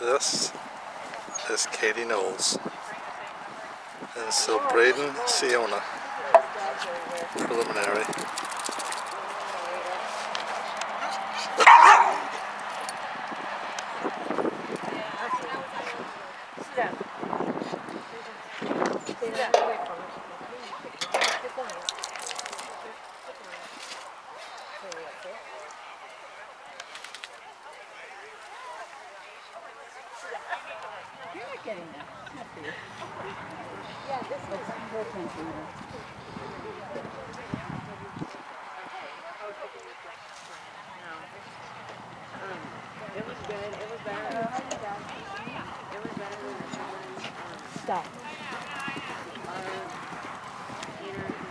This is Katie Knowles. And so Braden Siona. Preliminary. You're getting that. It's not for you. Yeah, this is her attention. It was good. It was better. It was better than the one. Um, Stop. our Peter.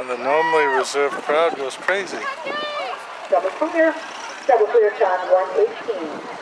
And the normally reserved crowd goes crazy. Double clear, double clear time 118.